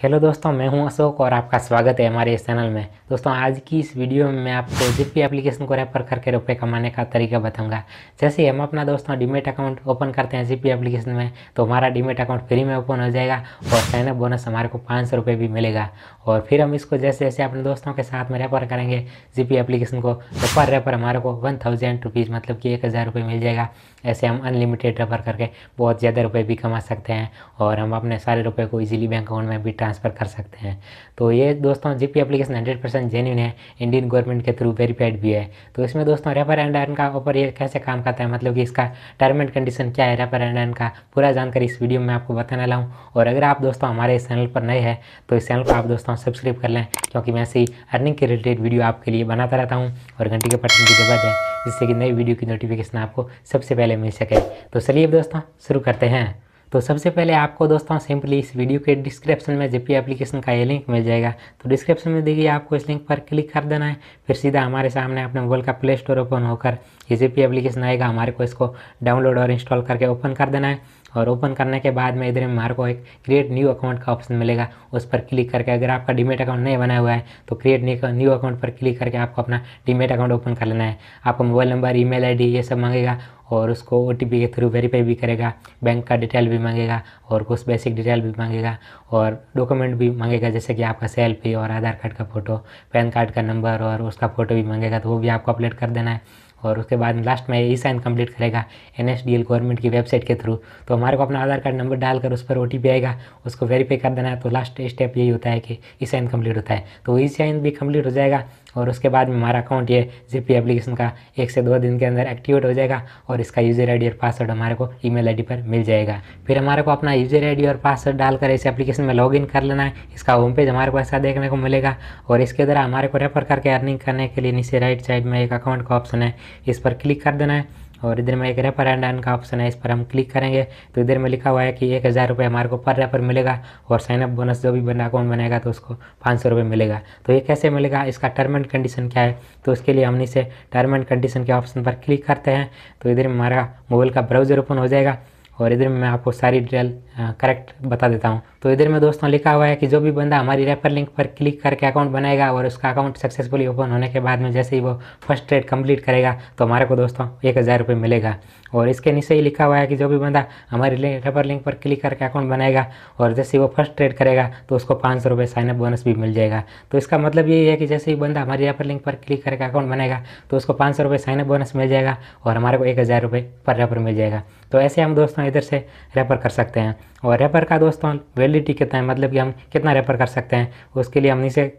Hello दोस्तों, मैं हूँ अशोक और आपका स्वागत है हमारे इस चैनल में। दोस्तों, आज की इस वीडियो में मैं आपको जिप्पी एप्लीकेशन को रेफर करके रुपए कमाने का तरीका बताऊँगा। जैसे हम अपना दोस्तों डीमेट अकाउंट ओपन करते हैं जिप्पी एप्लीकेशन में तो हमारा डीमेट अकाउंट फ्री में ओपन हो जाएगा और साइनअप बोनस हमारे को पाँच सौ भी मिलेगा। और फिर हम इसको जैसे जैसे अपने दोस्तों के साथ में रेफर करेंगे जीपी एप्लीकेशन को तो पर रेफर हमारे को वन थाउज़ेंड रुपीज़ मतलब कि एक हज़ार रुपये मिल जाएगा। ऐसे हम अनलिमिटेड रेफर करके बहुत ज़्यादा रुपये भी कमा सकते हैं और हम अपने सारे रुपये को ईजिली बैंक अकाउंट में भी ट्रांसफ़र कर सकते हैं। तो ये दोस्तों GP application hundred percent genuine है इंडियन गवर्नमेंट के थ्रू वेरीफाइड भी है। तो इसमें दोस्तों रेफर एंड अर्न का ऊपर ये कैसे काम करता है मतलब कि इसका टर्म एंड कंडीशन क्या है रेफर एंड अर्न का, पूरा जानकारी इस वीडियो में आपको बताने लाऊँ और अगर आप दोस्तों हमारे इस चैनल पर नए हैं तो इस चैनल को आप दोस्तों सब्सक्राइब कर लें, क्योंकि मैं ऐसे अर्निंग के रिलेटेड वीडियो आपके लिए बनाता रहता हूँ और घंटी के बटन की दबा है, जिससे कि नई वीडियो की नोटिफिकेशन आपको सबसे पहले मिल सके। तो चलिए दोस्तों शुरू करते हैं। तो सबसे पहले आपको दोस्तों सिंपली इस वीडियो के डिस्क्रिप्शन में जेपी एप्लीकेशन का ये लिंक मिल जाएगा। तो डिस्क्रिप्शन में देखिए आपको इस लिंक पर क्लिक कर देना है, फिर सीधा हमारे सामने अपने मोबाइल का प्ले स्टोर ओपन होकर ये जेपी एप्लीकेशन आएगा। हमारे को इसको डाउनलोड और इंस्टॉल करके ओपन कर देना है। और ओपन करने के बाद में इधर में हमारे को एक क्रिएट न्यू अकाउंट का ऑप्शन मिलेगा। उस पर क्लिक करके अगर आपका डीमेट अकाउंट नहीं बना हुआ है तो क्रिएट न्यू अकाउंट पर क्लिक करके आपको अपना डीमेट अकाउंट ओपन कर लेना है। आपका मोबाइल नंबर ईमेल आईडी ये सब मांगेगा और उसको ओटीपी के थ्रू वेरीफाई भी करेगा बैंक का डिटेल भी मांगेगा और कुछ बेसिक डिटेल भी मांगेगा और डॉक्यूमेंट भी मांगेगा, जैसे कि आपका सेल्फी और आधार कार्ड का फ़ोटो पैन कार्ड का नंबर और उसका फ़ोटो भी मांगेगा तो वो भी आपको अपलोड कर देना है। और उसके बाद लास्ट में ई साइन कंप्लीट करेगा एनएसडीएल गवर्नमेंट की वेबसाइट के थ्रू तो हमारे को अपना आधार कार्ड नंबर डालकर उस पर ओटीपी आएगा, उसको वेरीफाई कर देना है। तो लास्ट स्टेप यही होता है कि ई साइन कंप्लीट होता है। तो ई साइन भी कंप्लीट हो जाएगा और उसके बाद में हमारा अकाउंट ये जीपी एप्लीकेशन का एक से दो दिन के अंदर एक्टिवेट हो जाएगा और इसका यूज़र आईडी और पासवर्ड हमारे को ईमेल आईडी पर मिल जाएगा। फिर हमारे को अपना यूज़र आईडी और पासवर्ड डालकर इस एप्लीकेशन में लॉगिन कर लेना है। इसका होम पेज हमारे को ऐसा देखने को मिलेगा और इसके द्वारा हमारे को रेफर करके अर्निंग करने के लिए नीचे राइट साइड में एक अकाउंट का ऑप्शन है। इस पर क्लिक कर देना है। और इधर में एक रेफर एंड अर्न का ऑप्शन है, इस पर हम क्लिक करेंगे। तो इधर में लिखा हुआ है कि एक हज़ार रुपये हमारे को पर रेफर मिलेगा और साइनअप बोनस जो भी बना अकाउंट बनेगा तो उसको पाँच सौ रुपये मिलेगा। तो ये कैसे मिलेगा? इसका टर्म एंड कंडीशन क्या है? तो उसके लिए हम इसे टर्म एंड कंडीशन के ऑप्शन पर क्लिक करते हैं। तो इधर में हमारा मोबाइल का ब्राउज़र ओपन हो जाएगा और इधर में मैं आपको सारी डिटेल करेक्ट बता देता हूँ। तो इधर में दोस्तों लिखा हुआ है कि जो भी बंदा हमारी रेफर लिंक पर क्लिक करके अकाउंट बनाएगा और उसका अकाउंट सक्सेसफुली ओपन होने के बाद में जैसे ही वो फ़र्स्ट ट्रेड कंप्लीट करेगा तो हमारे को दोस्तों एक हज़ार रुपये मिलेगा। और इसके नीचे ही लिखा हुआ है कि जो भी बंदा हमारी रेफर लिंक पर क्लिक करके अकाउंट बनाएगा और जैसे ही वो फ़र्स्ट ट्रेड करेगा तो उसको पाँच सौ रुपये साइनअप बोनस भी मिल जाएगा। तो इसका मतलब यही है कि जैसे ही बंदा हमारी रेफर लिंक पर क्लिक करके अकाउंट बनाएगा तो उसको पाँच सौ रुपये साइनअप बोनस मिल जाएगा और हमारे को एक हज़ार रुपये पर रेफर मिल जाएगा। तो ऐसे हम दोस्तों इधर से रेफर कर सकते हैं। और रेफर का दोस्तों वैलिडिटी कितना है मतलब कि हम कितना रेफर कर सकते हैं, उसके लिए हम नीचे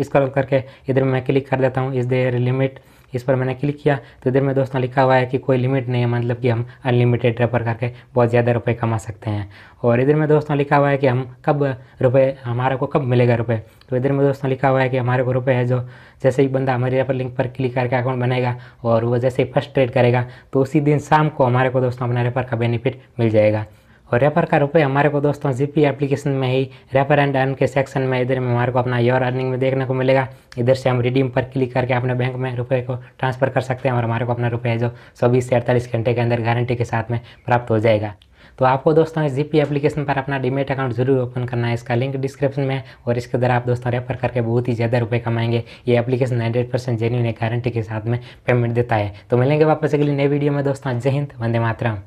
स्क्रॉल करके इधर मैं क्लिक कर देता हूँ इस देर लिमिट इस पर मैंने क्लिक किया तो इधर में दोस्तों लिखा हुआ है कि कोई लिमिट नहीं है मतलब कि हम अनलिमिटेड रेफर करके बहुत ज़्यादा रुपए कमा सकते हैं। और इधर में दोस्तों लिखा हुआ है कि हम कब रुपए, हमारे को कब मिलेगा रुपए? तो इधर में दोस्तों लिखा हुआ है कि हमारे को रुपए है जो जैसे ही बंदा हमारे रेफर लिंक पर क्लिक करके अकाउंट बनाएगा और वो जैसे ही फ़र्स्ट ट्रेड करेगा तो उसी दिन शाम को हमारे को दोस्तों अपना रेफर का बेनिफिट मिल जाएगा। और रेफर का रुपये हमारे को दोस्तों जीपी एप्लीकेशन में ही रेफर एंड अर्न के सेक्शन में इधर में हमारे को अपना योर अर्निंग में देखने को मिलेगा। इधर से हम रिडीम पर क्लिक करके अपने बैंक में रुपए को ट्रांसफ़र कर सकते हैं और हमारे को अपना रुपये जो चौबीस से अड़तालीस घंटे के अंदर गारंटी के साथ में प्राप्त हो जाएगा। तो आपको दोस्तों इस जीपी एप्लीकेशन पर अपना डीमेट अकाउंट ज़रूर ओपन करना है। इसका लिंक डिस्क्रिप्शन में और इसके द्वारा आप दोस्तों रेफर करके बहुत ही ज़्यादा रुपए कमाएँगे। ये application hundred percent genuine guarantee के साथ में पेमेंट देता है। तो मिलेंगे वापस अगली नई वीडियो में दोस्तों। जय हिंद, वंदे मातरम।